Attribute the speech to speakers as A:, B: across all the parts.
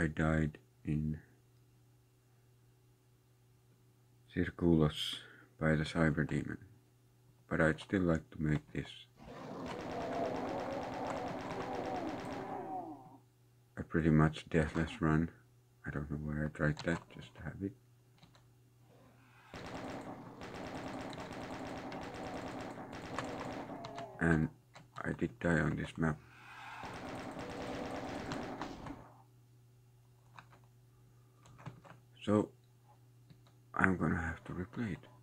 A: I died in Circulos by the Cyber Demon, but I'd still like to make this a pretty much deathless run. I don't know why I tried that, just to have it. And I did die on this map. So I'm gonna have to replay it.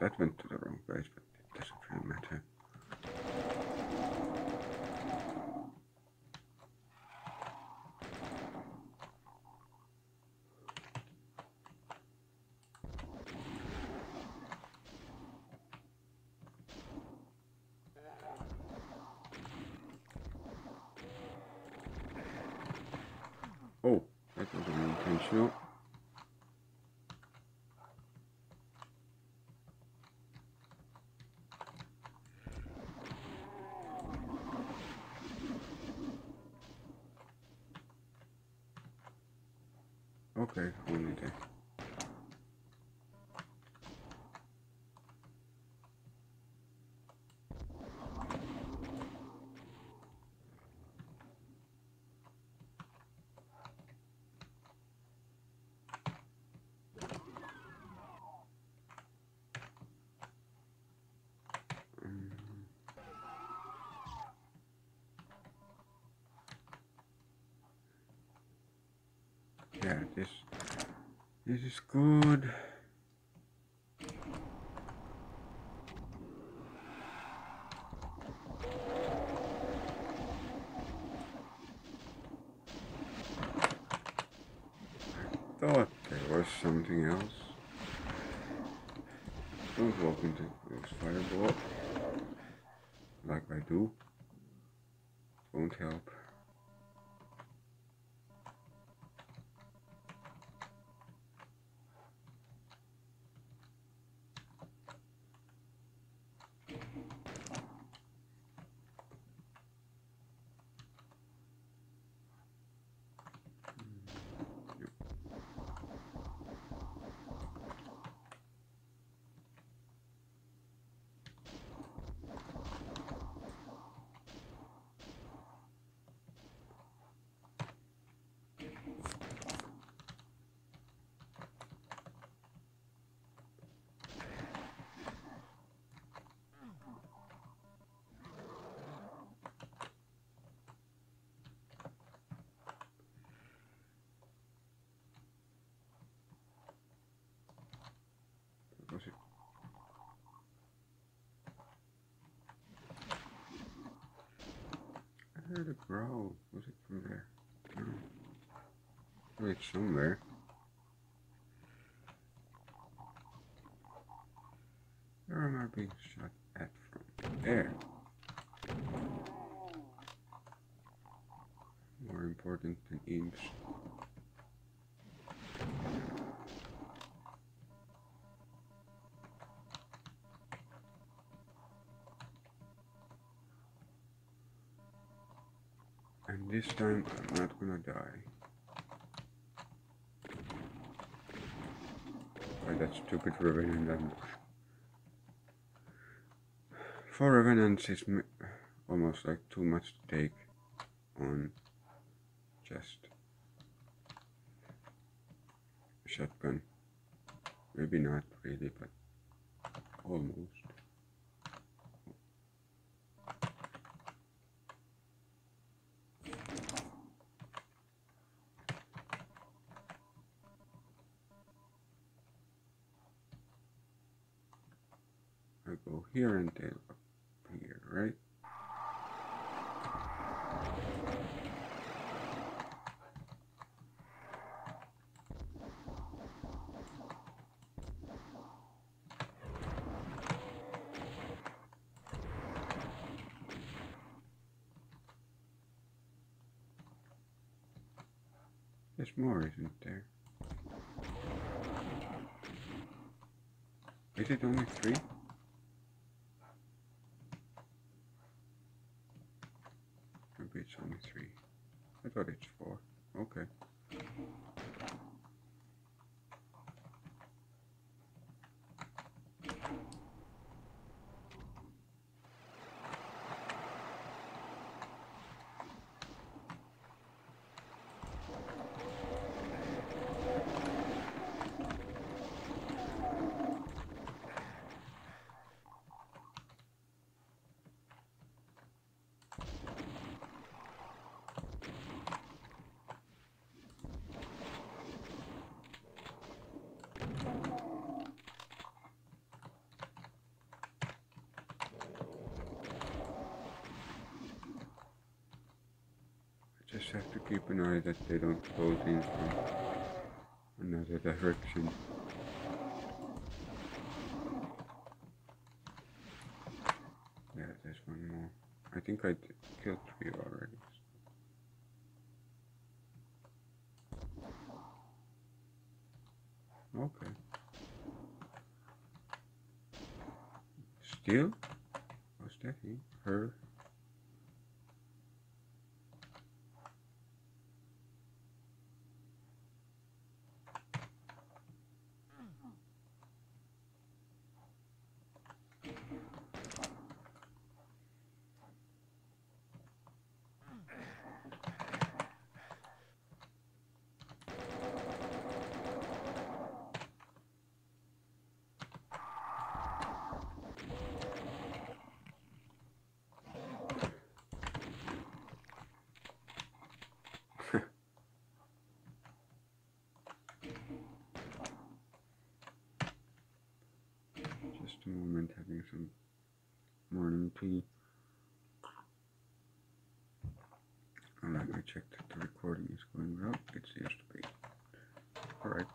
A: That went to the wrong place, but it doesn't really matter. Oh, that was unintentional. Okay, there. Yeah, this this is good. I thought there was something else. Don't walk into this fireball like I do. Won't help. Was it? I heard a growl. Was it from there? Hmm. No. It's somewhere. I being shot at from? There. More important than imps. And this time I'm not gonna die. By that stupid revenant ambush. Four revenants is almost like too much to take on just shotgun. Maybe not really, but almost. I go here and then up here, right? There's more, isn't there? Is it only three? Maybe it's only three. I thought it's four. Okay. Just have to keep an eye that they don't close in from another direction. Yeah, there's one more. I think I killed three already. Okay. Still? What's that? He? Her? Moment, having some morning tea. And me check that the recording is going well. It seems to be. Alright.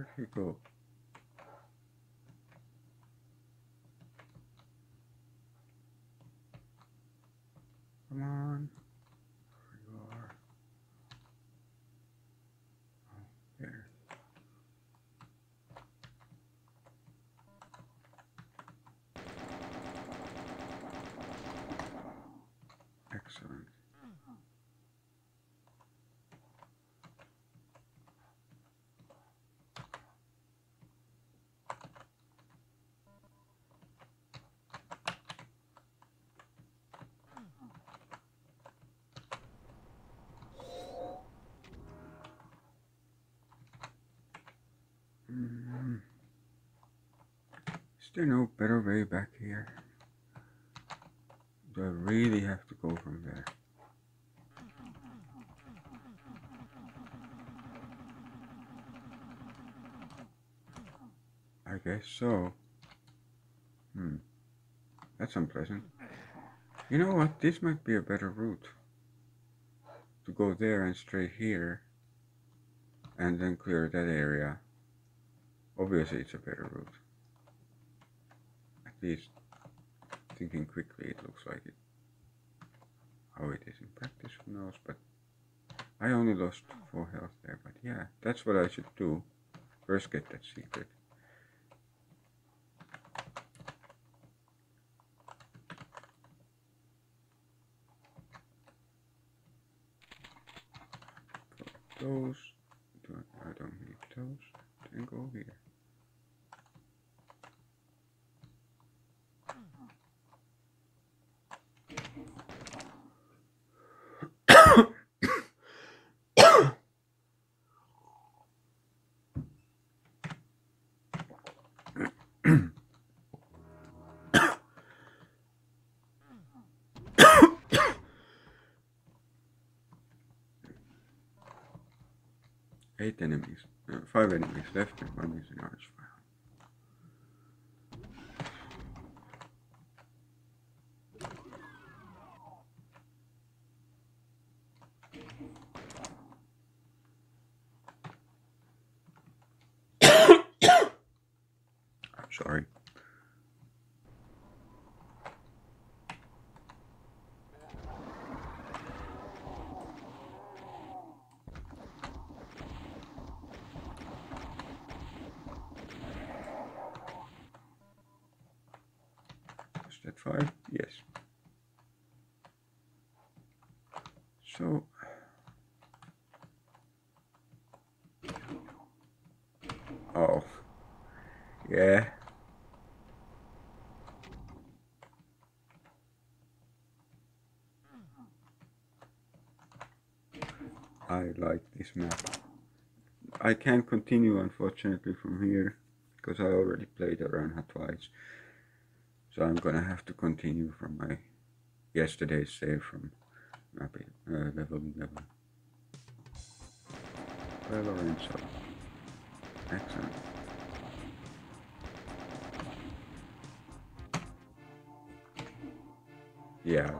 A: Where'd he go? Is there no better way back here? Do I really have to go from there? I guess so. Hmm. That's unpleasant. You know what? This might be a better route. To go there and straight here. And then clear that area. Obviously it's a better route. Least thinking quickly it looks like it. How it is in practice, who knows, but I only lost 4 health there, but yeah, that's what I should do. First get that secret. those. I don't need those. Then go here. Eight enemies, uh, five enemies left and one is in orange file. I'm sorry. Is that five? Yes. So Oh. Yeah. I like this map. I can't continue unfortunately from here because I already played Aranha twice. So I'm gonna have to continue from my yesterday's save from map uh, level 11. Well, Lorenzo. Excellent. Yeah.